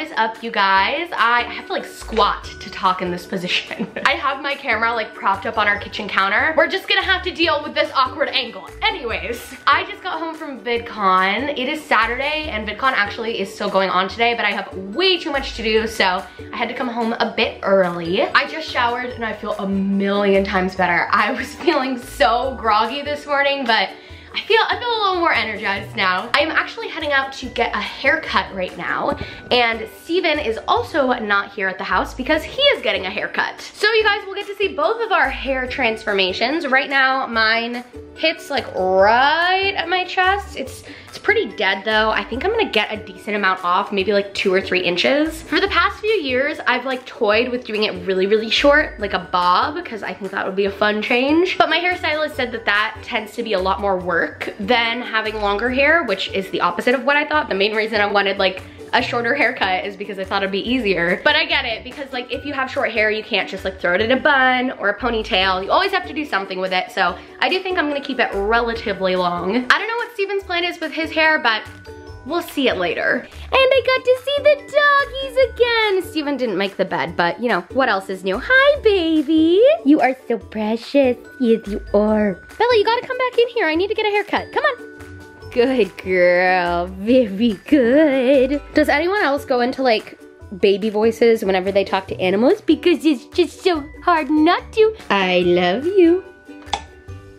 is up, you guys? I have to like squat to talk in this position. I have my camera like propped up on our kitchen counter. We're just gonna have to deal with this awkward angle. Anyways, I just got home from VidCon. It is Saturday and VidCon actually is still going on today, but I have way too much to do, so I had to come home a bit early. I just showered and I feel a million times better. I was feeling so groggy this morning, but I feel, I feel a little more energized now. I am actually heading out to get a haircut right now. And Stephen is also not here at the house because he is getting a haircut. So you guys will get to see both of our hair transformations. Right now, mine hits like right at my chest. It's it's pretty dead though. I think I'm gonna get a decent amount off, maybe like two or three inches. For the past few years, I've like toyed with doing it really, really short, like a bob, because I think that would be a fun change. But my hairstylist said that that tends to be a lot more work than having longer hair, which is the opposite of what I thought. The main reason I wanted like a shorter haircut is because I thought it'd be easier. But I get it because like if you have short hair, you can't just like throw it in a bun or a ponytail. You always have to do something with it. So I do think I'm gonna keep it relatively long. I don't know what Stephen's plan is with his hair, but We'll see it later. And I got to see the doggies again. Stephen didn't make the bed, but you know, what else is new? Hi, baby. You are so precious. Yes, you are. Bella, you gotta come back in here. I need to get a haircut. Come on. Good girl, very good. Does anyone else go into like baby voices whenever they talk to animals? Because it's just so hard not to. I love you.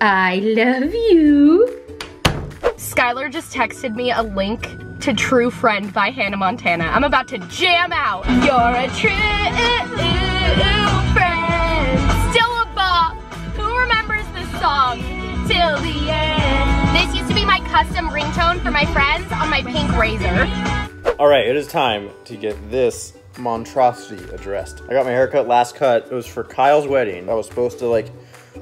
I love you. Skylar just texted me a link to True Friend by Hannah Montana. I'm about to jam out. You're a true custom ringtone for my friends on my pink razor. All right, it is time to get this monstrosity addressed. I got my haircut last cut. It was for Kyle's wedding. I was supposed to like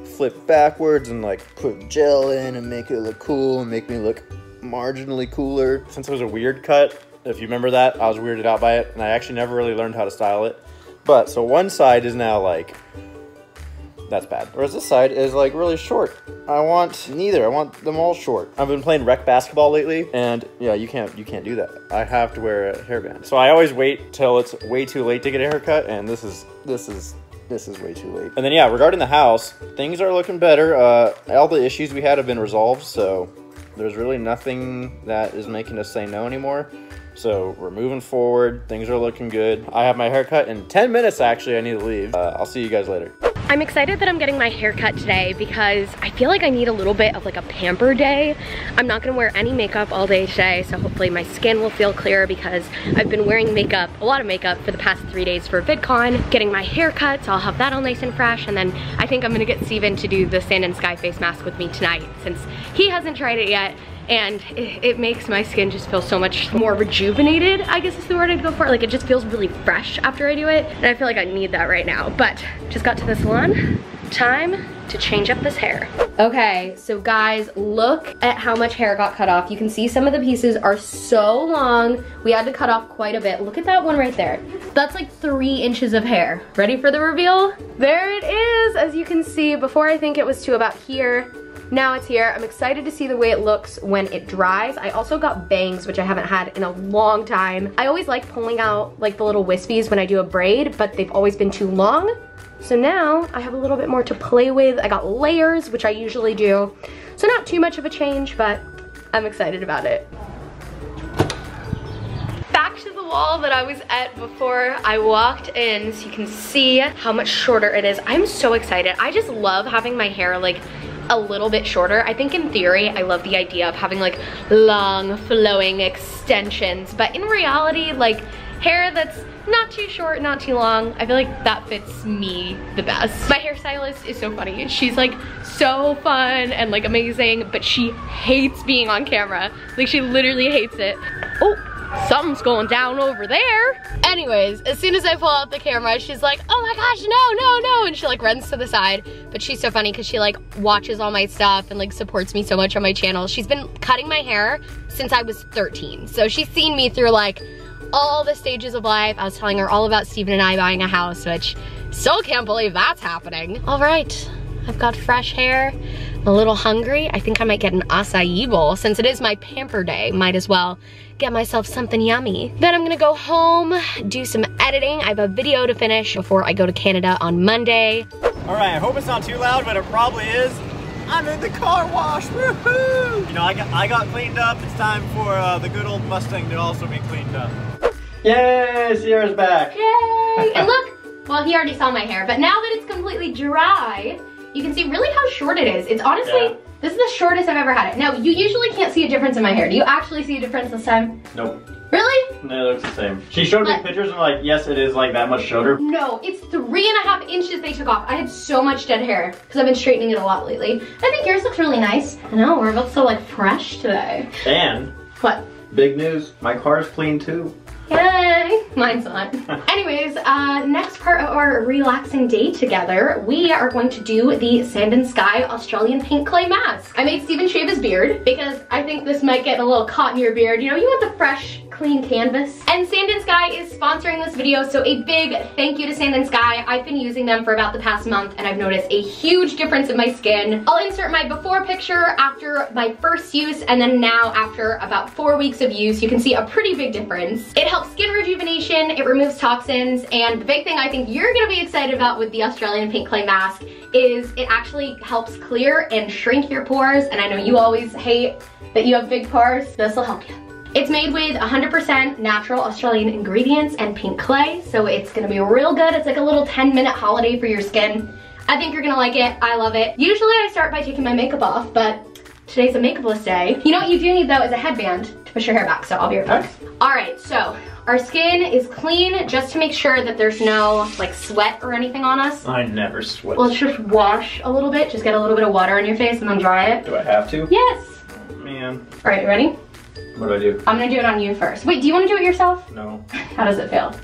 flip backwards and like put gel in and make it look cool and make me look marginally cooler. Since it was a weird cut, if you remember that, I was weirded out by it and I actually never really learned how to style it. But so one side is now like that's bad. Whereas this side is like really short. I want neither. I want them all short. I've been playing rec basketball lately, and yeah, you can't you can't do that. I have to wear a hairband. So I always wait till it's way too late to get a haircut, and this is this is this is way too late. And then yeah, regarding the house, things are looking better. Uh, all the issues we had have been resolved, so there's really nothing that is making us say no anymore. So we're moving forward. Things are looking good. I have my haircut in 10 minutes, actually. I need to leave. Uh, I'll see you guys later. I'm excited that I'm getting my hair cut today because I feel like I need a little bit of like a pamper day. I'm not gonna wear any makeup all day today, so hopefully my skin will feel clear because I've been wearing makeup, a lot of makeup for the past three days for VidCon, getting my hair cut, so I'll have that all nice and fresh, and then I think I'm gonna get Stephen to do the sand and sky face mask with me tonight since he hasn't tried it yet and it, it, makes my skin just feel so much more rejuvenated, I guess is the word I'd go for. Like it just feels really fresh after I do it, and I feel like I need that right now. But just got to the salon, time to change up this hair. Okay, so guys, look at how much hair got cut off. You can see some of the pieces are so long. We had to cut off quite a bit. Look at that one right there. That's like three inches of hair. Ready for the reveal? There it is, as you can see. Before I think it was to about here. Now it's here. I'm excited to see the way it looks when it dries. I also got bangs, which I haven't had in a long time. I always like pulling out like the little wispies when I do a braid, but they've always been too long. So now I have a little bit more to play with. I got layers, which I usually do. So not too much of a change, but I'm excited about it back to the wall that I was at before I walked in so you can see how much shorter it is. I'm so excited. I just love having my hair like a little bit shorter. I think in theory, I love the idea of having like long flowing extensions, but in reality, like hair that's not too short, not too long. I feel like that fits me the best. My hairstylist is so funny. She's like so fun and like amazing, but she hates being on camera. Like she literally hates it. Oh, something's going down over there. Anyways, as soon as I pull out the camera, she's like, oh my gosh, no, no, no. And she like runs to the side. But she's so funny because she like watches all my stuff and like supports me so much on my channel. She's been cutting my hair since I was 13. So she's seen me through like all the stages of life. I was telling her all about Stephen and I buying a house, which still can't believe that's happening. All right, I've got fresh hair. I'm a little hungry. I think I might get an acai bowl. Since it is my pamper day, might as well get myself something yummy. Then I'm gonna go home, do some editing. I have a video to finish before I go to Canada on Monday. All right, I hope it's not too loud, but it probably is. I'm in the car wash, woohoo! You know, I got, I got cleaned up. It's time for uh, the good old Mustang to also be cleaned up. Yay, Sierra's back. Yay! and look, well, he already saw my hair, but now that it's completely dry, you can see really how short it is. It's honestly, yeah. this is the shortest I've ever had it. Now, you usually can't see a difference in my hair. Do you actually see a difference this time? Nope. Really? No, it looks the same. She showed me pictures and like, yes, it is like that much shorter. No, it's three and a half inches they took off. I had so much dead hair because I've been straightening it a lot lately. I think yours looks really nice. I know, we're both so like fresh today. And? What? Big news, my car's clean too. Yay! Mine's not. Anyways, uh, next part of our relaxing day together, we are going to do the Sand and Sky Australian Pink Clay Mask. I made Stephen shave his beard because I think this might get a little caught in your beard. You know, you want the fresh clean canvas. And Sand and Sky is sponsoring this video, so a big thank you to Sand and Sky. I've been using them for about the past month and I've noticed a huge difference in my skin. I'll insert my before picture after my first use and then now after about four weeks of use, you can see a pretty big difference. It helps skin rejuvenation, it removes toxins, and the big thing I think you're gonna be excited about with the Australian Pink Clay Mask is it actually helps clear and shrink your pores, and I know you always hate that you have big pores, this will help you. It's made with 100% natural Australian ingredients and pink clay, so it's gonna be real good. It's like a little 10 minute holiday for your skin. I think you're gonna like it, I love it. Usually I start by taking my makeup off, but today's a makeupless day. You know what you do need though is a headband to push your hair back, so I'll be right back. All right, so our skin is clean just to make sure that there's no like sweat or anything on us. I never sweat. Let's just wash a little bit, just get a little bit of water on your face and then dry it. Do I have to? Yes. Oh, man. All right, you ready? What do I do? I'm gonna do it on you first. Wait, do you wanna do it yourself? No. How does it feel?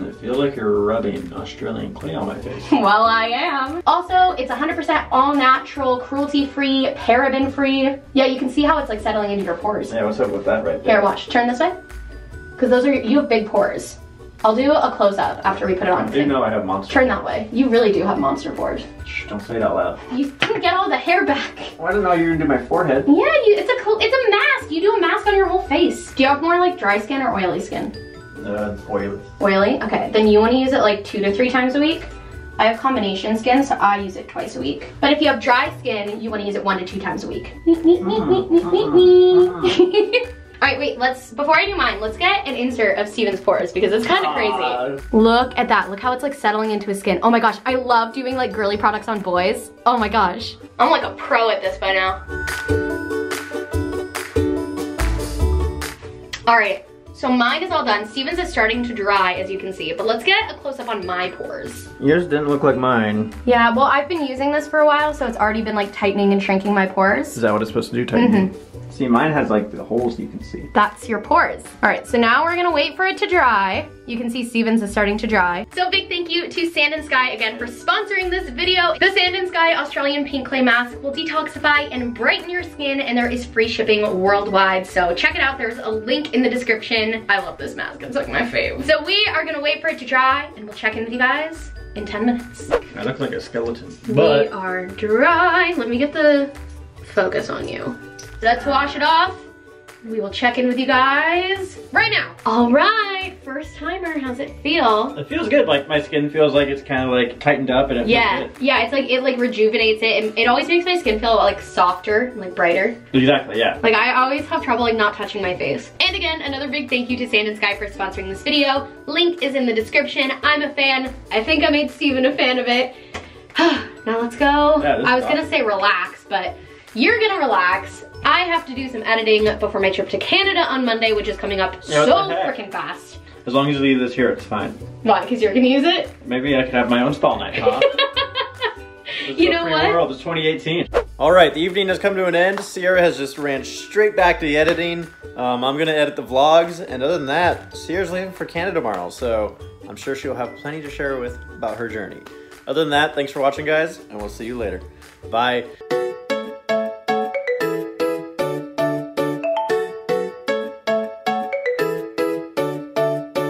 I feel like you're rubbing Australian clay on my face. well, I am. Also, it's 100% all natural, cruelty-free, paraben-free. Yeah, you can see how it's like settling into your pores. Yeah, what's up with that right there? Here, watch. Turn this way. Because those are, you have big pores. I'll do a close-up after we put it on. You know I have monster. Turn that way. You really do have monster pores. Shh, don't say it out loud. You can get all the hair back. Well, I didn't know you were gonna do my forehead. Yeah, you, it's a it's a mask. You do a mask on your whole face. Do you have more like dry skin or oily skin? Uh, oily. Oily? Okay, then you wanna use it like two to three times a week. I have combination skin, so I use it twice a week. But if you have dry skin, you wanna use it one to two times a week. All right, wait, let's, before I do mine, let's get an insert of Stephen's pores because it's kind of crazy. Look at that, look how it's like settling into his skin. Oh my gosh, I love doing like girly products on boys. Oh my gosh. I'm like a pro at this by now. All right, so mine is all done. Stephen's is starting to dry, as you can see, but let's get a close-up on my pores. Yours didn't look like mine. Yeah, well, I've been using this for a while, so it's already been like tightening and shrinking my pores. Is that what it's supposed to do, tightening? Mm -hmm. See, mine has like the holes you can see. That's your pores. All right, so now we're gonna wait for it to dry. You can see Stephen's is starting to dry. So big thank you to Sand and Sky again for sponsoring this video. The Sand and Sky Australian Pink Clay Mask will detoxify and brighten your skin and there is free shipping worldwide. So check it out, there's a link in the description. I love this mask, it's like my fave. So we are gonna wait for it to dry and we'll check in with you guys in 10 minutes. I look like a skeleton. But... We are dry. Let me get the focus on you. Let's wash it off. We will check in with you guys right now. All right, first timer, how's it feel? It feels good, like my skin feels like it's kind of like tightened up and it Yeah, yeah, it's like, it like rejuvenates it and it always makes my skin feel like softer and like brighter. Exactly, yeah. Like I always have trouble like not touching my face. And again, another big thank you to Sand and Sky for sponsoring this video. Link is in the description. I'm a fan. I think I made Stephen a fan of it. now let's go. Yeah, I was gonna say relax, but you're gonna relax. I have to do some editing before my trip to Canada on Monday, which is coming up so freaking fast. As long as you leave this here, it's fine. Why? Because you're gonna use it? Maybe I could have my own stall night, huh? you know what? World. It's 2018. All right, the evening has come to an end. Sierra has just ran straight back to the editing. Um, I'm gonna edit the vlogs, and other than that, Sierra's leaving for Canada tomorrow, so I'm sure she'll have plenty to share with about her journey. Other than that, thanks for watching, guys, and we'll see you later. Bye.